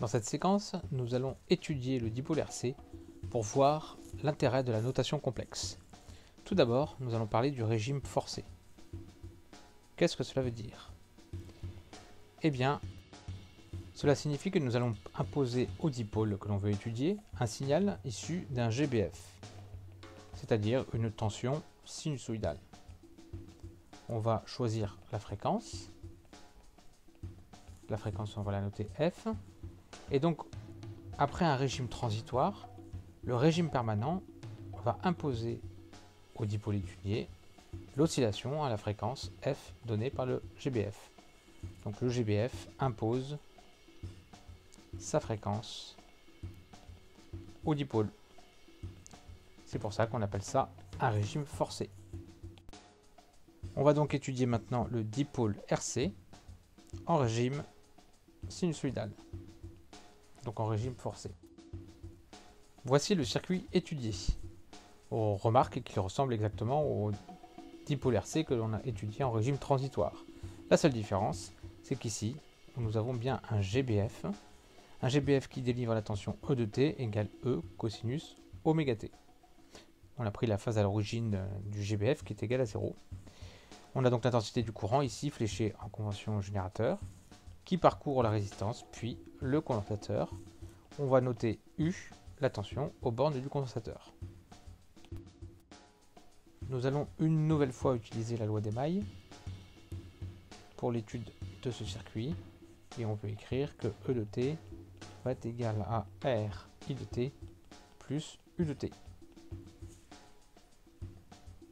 Dans cette séquence, nous allons étudier le dipôle RC pour voir l'intérêt de la notation complexe. Tout d'abord, nous allons parler du régime forcé. Qu'est-ce que cela veut dire? Eh bien, cela signifie que nous allons imposer au dipôle que l'on veut étudier un signal issu d'un GBF, c'est-à-dire une tension sinusoïdale. On va choisir la fréquence. La fréquence, on va la noter F. Et donc, après un régime transitoire, le régime permanent va imposer au dipôle étudié l'oscillation à la fréquence F donnée par le GBF. Donc le GBF impose sa fréquence au dipôle. C'est pour ça qu'on appelle ça un régime forcé. On va donc étudier maintenant le dipôle RC en régime sinusoïdal donc en régime forcé. Voici le circuit étudié. On remarque qu'il ressemble exactement au dipôle RC que l'on a étudié en régime transitoire. La seule différence, c'est qu'ici, nous avons bien un GBF, un GBF qui délivre la tension E de t égale E cosinus oméga t. On a pris la phase à l'origine du GBF qui est égale à 0. On a donc l'intensité du courant ici fléchée en convention générateur qui parcourt la résistance, puis le condensateur. On va noter U, la tension, aux bornes du condensateur. Nous allons une nouvelle fois utiliser la loi des mailles pour l'étude de ce circuit. Et on peut écrire que E de t va être égal à R I de t plus U de t.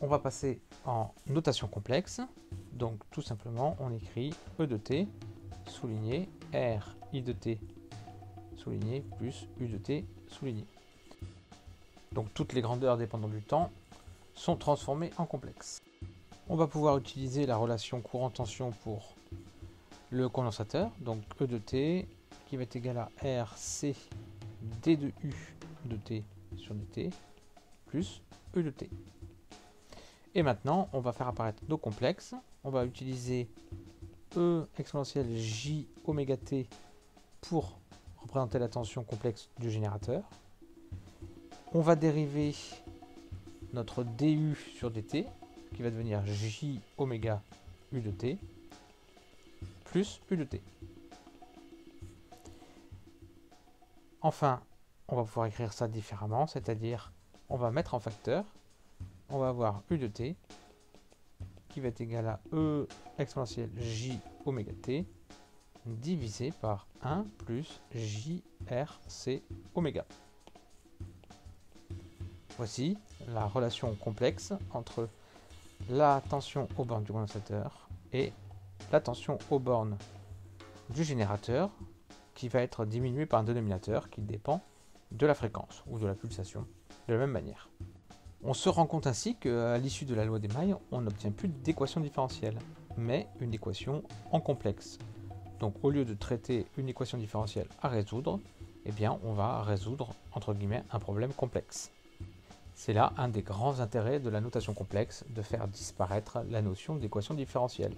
On va passer en notation complexe. Donc tout simplement, on écrit E de t souligné, R, I de T, souligné, plus U de T, souligné. Donc toutes les grandeurs dépendant du temps sont transformées en complexes. On va pouvoir utiliser la relation courant-tension pour le condensateur, donc E de T qui va être égal à RC D de U de T sur dt plus E de T. Et maintenant, on va faire apparaître nos complexes. On va utiliser E exponentielle J oméga t pour représenter la tension complexe du générateur. On va dériver notre du sur dt qui va devenir J oméga U de t plus U de t. Enfin, on va pouvoir écrire ça différemment, c'est-à-dire on va mettre en facteur, on va avoir U de t qui va être égal à E exponentielle J oméga t divisé par 1 plus JRC oméga. Voici la relation complexe entre la tension aux bornes du condensateur et la tension aux bornes du générateur qui va être diminuée par un dénominateur qui dépend de la fréquence ou de la pulsation de la même manière. On se rend compte ainsi qu'à l'issue de la loi des mailles, on n'obtient plus d'équation différentielle, mais une équation en complexe. Donc au lieu de traiter une équation différentielle à résoudre, eh bien on va résoudre entre guillemets un problème complexe. C'est là un des grands intérêts de la notation complexe, de faire disparaître la notion d'équation différentielle.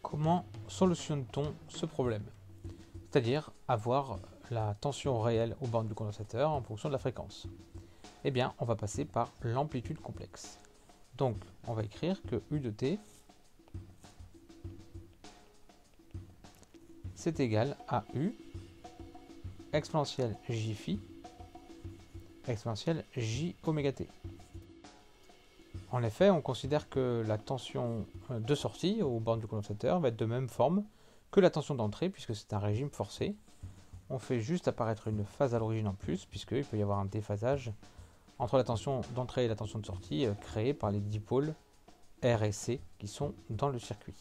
Comment solutionne-t-on ce problème? C'est-à-dire avoir la tension réelle aux bornes du condensateur en fonction de la fréquence eh bien, on va passer par l'amplitude complexe. Donc, on va écrire que U de t, c'est égal à U exponentielle J phi exponentielle J oméga t. En effet, on considère que la tension de sortie au bornes du condensateur va être de même forme que la tension d'entrée puisque c'est un régime forcé. On fait juste apparaître une phase à l'origine en plus puisqu'il peut y avoir un déphasage entre la tension d'entrée et la tension de sortie euh, créée par les dipôles R et C qui sont dans le circuit.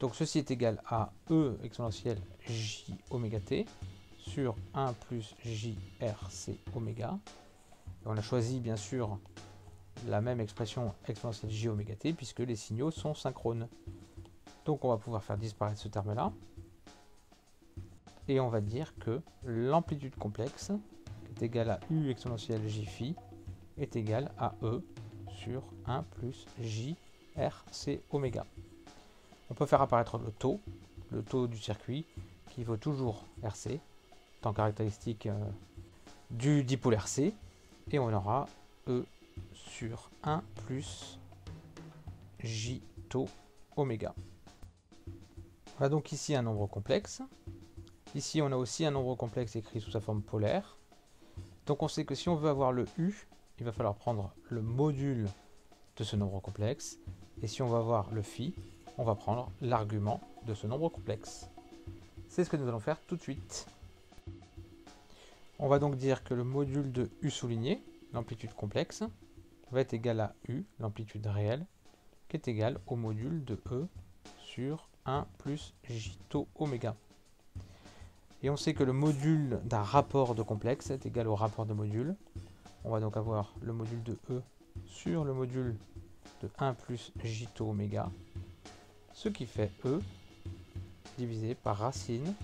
Donc ceci est égal à E exponentielle J oméga t sur 1 plus JRC oméga. on a choisi bien sûr la même expression exponentielle J oméga t puisque les signaux sont synchrones. Donc on va pouvoir faire disparaître ce terme là. Et on va dire que l'amplitude complexe est égal à U exponentielle J phi est égal à E sur 1 plus J RC oméga. On peut faire apparaître le taux. le taux du circuit qui vaut toujours RC, temps caractéristique euh, du dipôle RC, et on aura E sur 1 plus J taux oméga. On a donc ici un nombre complexe. Ici, on a aussi un nombre complexe écrit sous sa forme polaire. Donc on sait que si on veut avoir le U, il va falloir prendre le module de ce nombre complexe. Et si on veut avoir le phi, on va prendre l'argument de ce nombre complexe. C'est ce que nous allons faire tout de suite. On va donc dire que le module de U souligné, l'amplitude complexe, va être égal à U, l'amplitude réelle, qui est égal au module de E sur 1 plus J tau oméga. Et on sait que le module d'un rapport de complexe est égal au rapport de module. On va donc avoir le module de E sur le module de 1 plus J tau oméga, ce qui fait E divisé par racine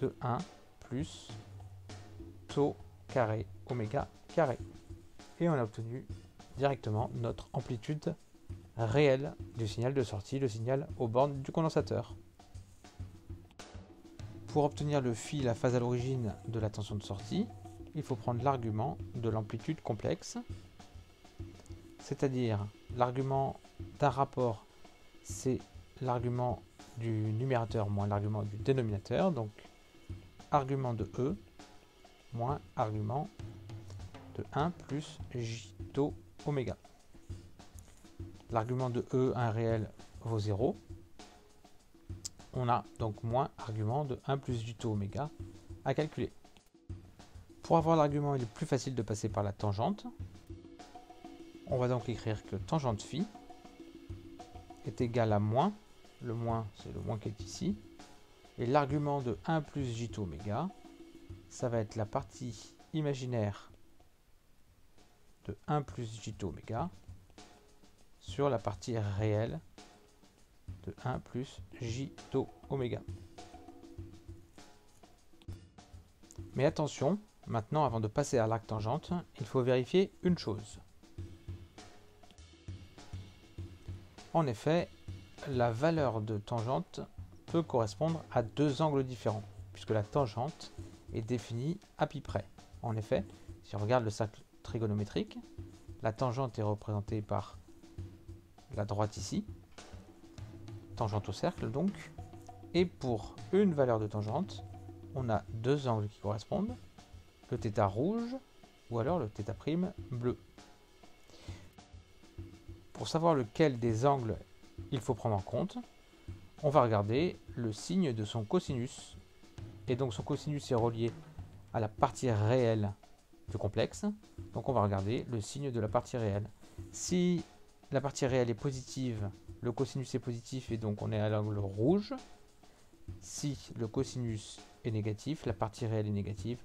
de 1 plus tau carré oméga carré. Et on a obtenu directement notre amplitude réelle du signal de sortie, le signal aux bornes du condensateur. Pour obtenir le phi, la phase à l'origine de la tension de sortie, il faut prendre l'argument de l'amplitude complexe, c'est-à-dire l'argument d'un rapport, c'est l'argument du numérateur moins l'argument du dénominateur, donc argument de E moins argument de 1 plus J tau oméga. L'argument de E, un réel, vaut 0, on a donc moins argument de 1 plus du taux oméga à calculer. Pour avoir l'argument, il est plus facile de passer par la tangente. On va donc écrire que tangente phi est égal à moins, le moins c'est le moins qui est ici, et l'argument de 1 plus j oméga, ça va être la partie imaginaire de 1 plus j oméga sur la partie réelle 1 plus j tau oméga. Mais attention, maintenant avant de passer à l'arc tangente, il faut vérifier une chose. En effet, la valeur de tangente peut correspondre à deux angles différents, puisque la tangente est définie à pi près. En effet, si on regarde le cercle trigonométrique, la tangente est représentée par la droite ici, tangente au cercle donc. Et pour une valeur de tangente, on a deux angles qui correspondent, le θ rouge ou alors le θ bleu. Pour savoir lequel des angles il faut prendre en compte, on va regarder le signe de son cosinus. Et donc son cosinus est relié à la partie réelle du complexe. Donc on va regarder le signe de la partie réelle. Si la partie réelle est positive, le cosinus est positif et donc on est à l'angle rouge. Si le cosinus est négatif, la partie réelle est négative,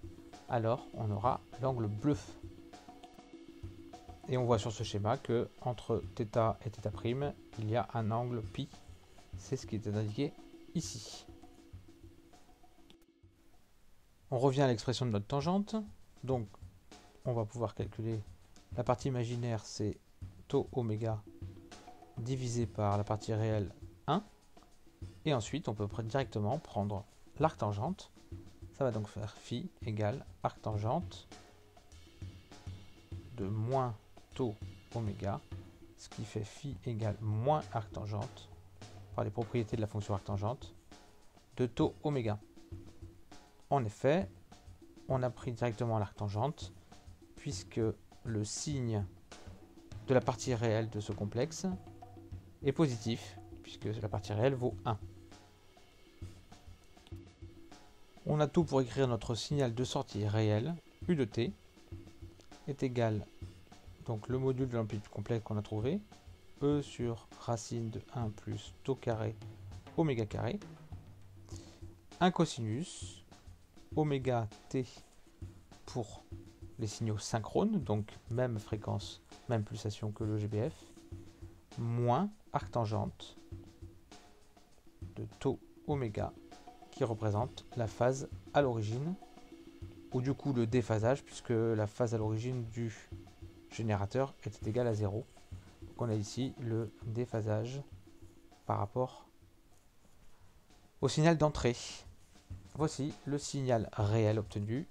alors on aura l'angle bleu. Et on voit sur ce schéma que entre θ et θ', il y a un angle pi. C'est ce qui est indiqué ici. On revient à l'expression de notre tangente. Donc on va pouvoir calculer la partie imaginaire, c'est tau oméga divisé par la partie réelle 1. Et ensuite, on peut directement prendre l'arc tangente. Ça va donc faire phi égale arc tangente de moins taux oméga, ce qui fait phi égale moins arc tangente par les propriétés de la fonction arc tangente de taux oméga. En effet, on a pris directement l'arc tangente puisque le signe de la partie réelle de ce complexe est positif, puisque la partie réelle vaut 1. On a tout pour écrire notre signal de sortie réel, U de t, est égal, donc le module de l'amplitude complète qu'on a trouvé, E sur racine de 1 plus tau carré oméga carré, un cosinus, oméga t pour les signaux synchrones, donc même fréquence, même pulsation que le GBF, moins arctangente de taux oméga qui représente la phase à l'origine ou du coup le déphasage puisque la phase à l'origine du générateur était égale à 0. Donc on a ici le déphasage par rapport au signal d'entrée. Voici le signal réel obtenu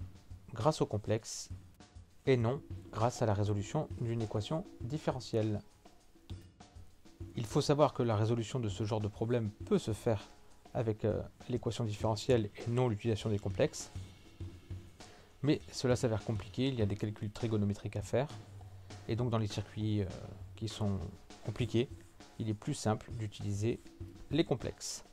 grâce au complexe et non grâce à la résolution d'une équation différentielle. Il faut savoir que la résolution de ce genre de problème peut se faire avec euh, l'équation différentielle et non l'utilisation des complexes. Mais cela s'avère compliqué, il y a des calculs trigonométriques à faire. Et donc dans les circuits euh, qui sont compliqués, il est plus simple d'utiliser les complexes.